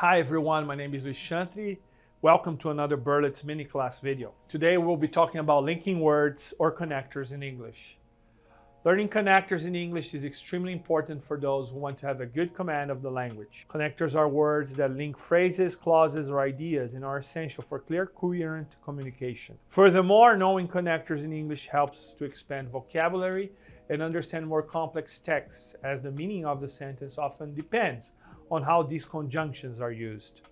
Hi everyone, my name is Luis Chantry. Welcome to another Berlitz mini class video. Today we'll be talking about linking words or connectors in English. Learning connectors in English is extremely important for those who want to have a good command of the language. Connectors are words that link phrases, clauses, or ideas and are essential for clear, coherent communication. Furthermore, knowing connectors in English helps to expand vocabulary and understand more complex texts as the meaning of the sentence often depends on how these conjunctions are used.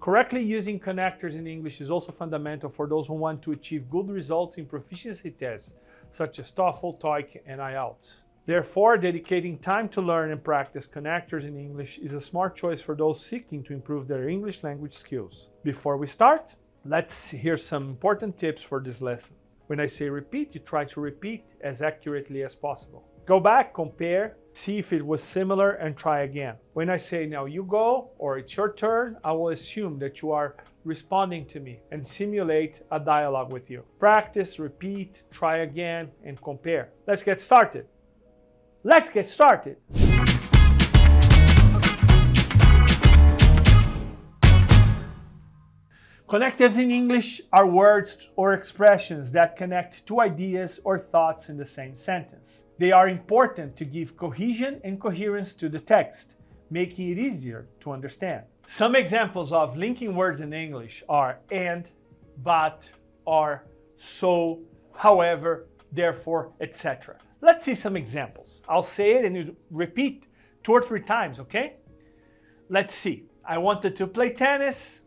Correctly using connectors in English is also fundamental for those who want to achieve good results in proficiency tests such as TOEFL, TOEIC, and IELTS. Therefore, dedicating time to learn and practice connectors in English is a smart choice for those seeking to improve their English language skills. Before we start, let's hear some important tips for this lesson. When I say repeat, you try to repeat as accurately as possible. Go back, compare, see if it was similar, and try again. When I say now you go or it's your turn, I will assume that you are responding to me and simulate a dialogue with you. Practice, repeat, try again, and compare. Let's get started. Let's get started. Connectives in English are words or expressions that connect two ideas or thoughts in the same sentence. They are important to give cohesion and coherence to the text, making it easier to understand. Some examples of linking words in English are and, but, are, so, however, therefore, etc. Let's see some examples. I'll say it and you repeat two or three times, okay? Let's see. I wanted to play tennis.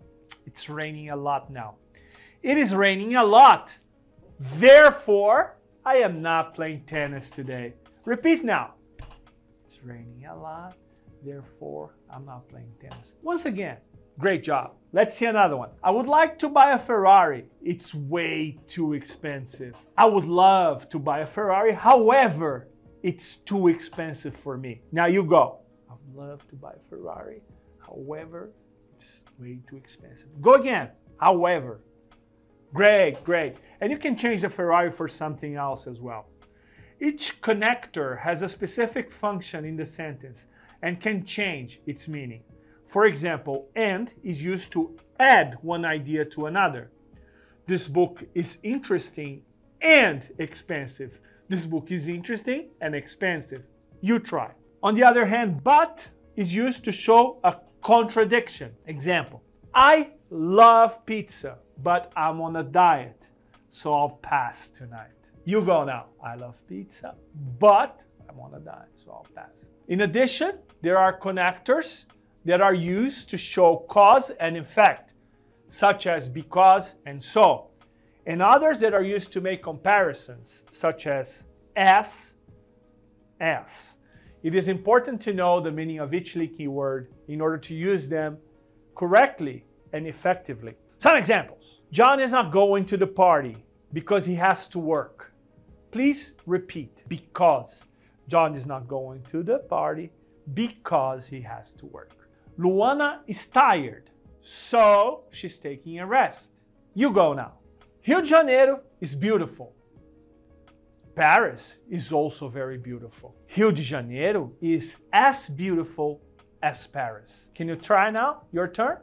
It's raining a lot now. It is raining a lot. Therefore, I am not playing tennis today. Repeat now. It's raining a lot. Therefore, I'm not playing tennis. Once again, great job. Let's see another one. I would like to buy a Ferrari. It's way too expensive. I would love to buy a Ferrari. However, it's too expensive for me. Now you go. I would love to buy a Ferrari. However, way too expensive. Go again. However. Great, great. And you can change the Ferrari for something else as well. Each connector has a specific function in the sentence and can change its meaning. For example, and is used to add one idea to another. This book is interesting and expensive. This book is interesting and expensive. You try. On the other hand, but is used to show a contradiction. Example, I love pizza, but I'm on a diet, so I'll pass tonight. You go now. I love pizza, but I'm on a diet, so I'll pass. In addition, there are connectors that are used to show cause and effect, such as because and so, and others that are used to make comparisons, such as as, as. It is important to know the meaning of each linking word in order to use them correctly and effectively. Some examples. John is not going to the party because he has to work. Please repeat because. John is not going to the party because he has to work. Luana is tired, so she's taking a rest. You go now. Rio de Janeiro is beautiful. Paris is also very beautiful. Rio de Janeiro is as beautiful as Paris. Can you try now? Your turn.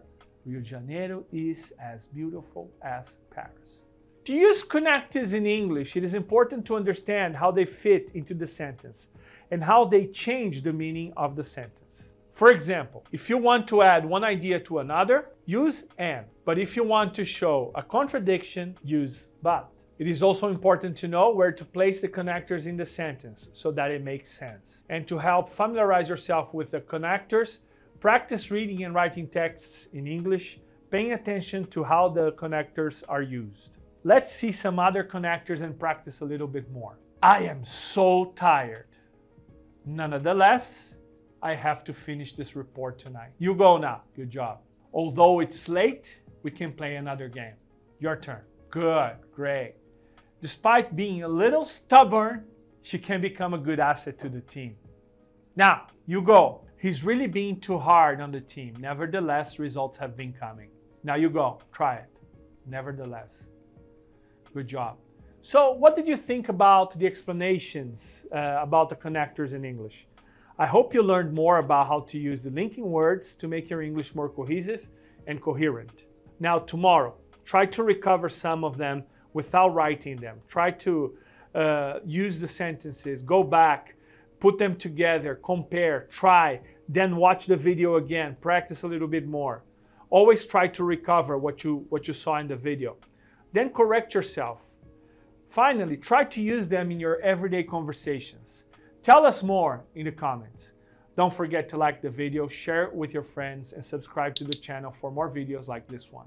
Rio de Janeiro is as beautiful as Paris. To use connectives in English, it is important to understand how they fit into the sentence and how they change the meaning of the sentence. For example, if you want to add one idea to another, use and. But if you want to show a contradiction, use but. It is also important to know where to place the connectors in the sentence so that it makes sense. And to help familiarize yourself with the connectors, practice reading and writing texts in English, paying attention to how the connectors are used. Let's see some other connectors and practice a little bit more. I am so tired. Nonetheless, I have to finish this report tonight. You go now. Good job. Although it's late, we can play another game. Your turn. Good, great. Despite being a little stubborn, she can become a good asset to the team. Now, you go. He's really being too hard on the team. Nevertheless, results have been coming. Now you go. Try it. Nevertheless. Good job. So, what did you think about the explanations uh, about the connectors in English? I hope you learned more about how to use the linking words to make your English more cohesive and coherent. Now, tomorrow, try to recover some of them without writing them. Try to uh, use the sentences, go back, put them together, compare, try, then watch the video again, practice a little bit more. Always try to recover what you, what you saw in the video. Then correct yourself. Finally, try to use them in your everyday conversations. Tell us more in the comments. Don't forget to like the video, share it with your friends, and subscribe to the channel for more videos like this one.